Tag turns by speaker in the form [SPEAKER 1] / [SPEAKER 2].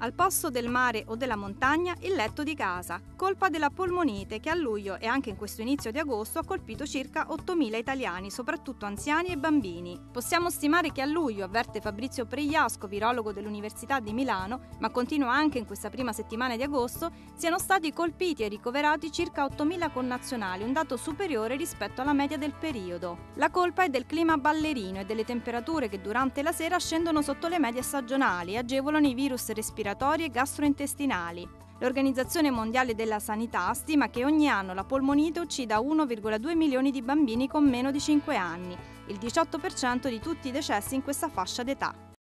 [SPEAKER 1] Al posto del mare o della montagna, il letto di casa, colpa della polmonite che a luglio e anche in questo inizio di agosto ha colpito circa 8.000 italiani, soprattutto anziani e bambini. Possiamo stimare che a luglio, avverte Fabrizio Pregliasco, virologo dell'Università di Milano, ma continua anche in questa prima settimana di agosto, siano stati colpiti e ricoverati circa 8.000 connazionali, un dato superiore rispetto alla media del periodo. La colpa è del clima ballerino e delle temperature che durante la sera scendono sotto le medie stagionali e agevolano i virus respiratori respiratori e gastrointestinali. L'Organizzazione Mondiale della Sanità stima che ogni anno la polmonite uccida 1,2 milioni di bambini con meno di 5 anni, il 18% di tutti i decessi in questa fascia d'età.